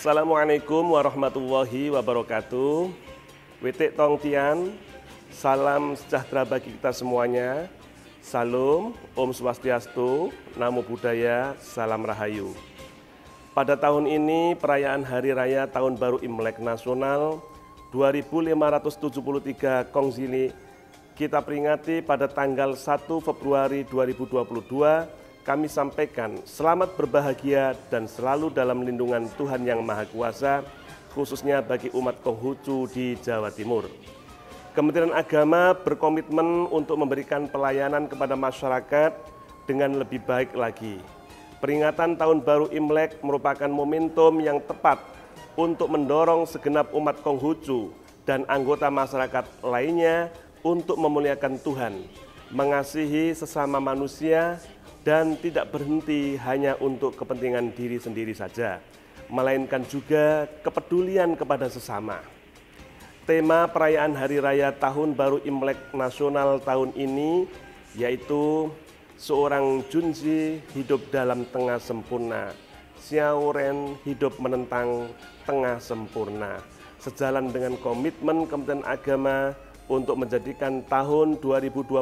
Assalamualaikum warahmatullahi wabarakatuh. Witik Tong Tian, salam sejahtera bagi kita semuanya. Salam, Om Swastiastu, Namo Buddhaya, Salam Rahayu. Pada tahun ini perayaan Hari Raya Tahun Baru Imlek Nasional 2573 Kongsili kita peringati pada tanggal 1 Februari 2022 kami sampaikan selamat berbahagia dan selalu dalam lindungan Tuhan Yang Maha Kuasa, khususnya bagi umat Konghucu di Jawa Timur. Kementerian Agama berkomitmen untuk memberikan pelayanan kepada masyarakat dengan lebih baik lagi. Peringatan Tahun Baru Imlek merupakan momentum yang tepat untuk mendorong segenap umat Konghucu dan anggota masyarakat lainnya untuk memuliakan Tuhan, mengasihi sesama manusia, dan tidak berhenti hanya untuk kepentingan diri sendiri saja, melainkan juga kepedulian kepada sesama. Tema perayaan Hari Raya Tahun Baru Imlek Nasional tahun ini yaitu seorang Junji hidup dalam tengah sempurna, Xiaoren hidup menentang tengah sempurna. Sejalan dengan komitmen Kementerian Agama untuk menjadikan tahun 2022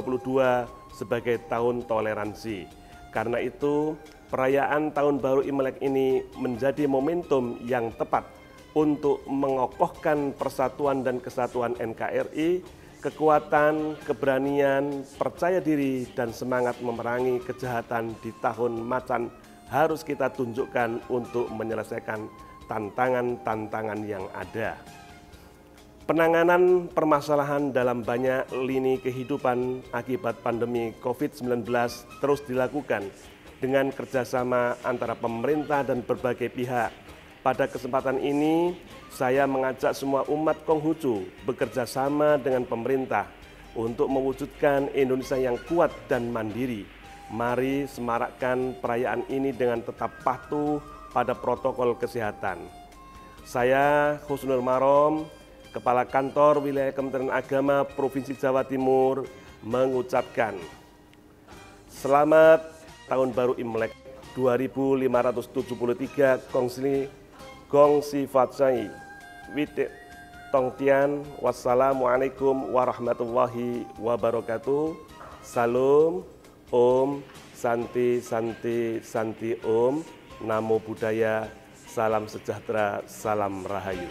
sebagai tahun toleransi karena itu, perayaan Tahun Baru Imlek ini menjadi momentum yang tepat untuk mengokohkan persatuan dan kesatuan NKRI, kekuatan, keberanian, percaya diri, dan semangat memerangi kejahatan di tahun macan harus kita tunjukkan untuk menyelesaikan tantangan-tantangan yang ada. Penanganan permasalahan dalam banyak lini kehidupan akibat pandemi COVID-19 terus dilakukan dengan kerjasama antara pemerintah dan berbagai pihak. Pada kesempatan ini, saya mengajak semua umat Konghucu bekerja sama dengan pemerintah untuk mewujudkan Indonesia yang kuat dan mandiri. Mari semarakkan perayaan ini dengan tetap patuh pada protokol kesehatan. Saya Husnul Marom, Kepala Kantor Wilayah Kementerian Agama Provinsi Jawa Timur mengucapkan Selamat Tahun Baru Imlek 2573 Kongsli Gongsi Fatsai Witik Tongtian Wassalamualaikum warahmatullahi wabarakatuh. Salam Om Santi Santi Santi Om. Namo Buddhaya. Salam sejahtera, salam rahayu.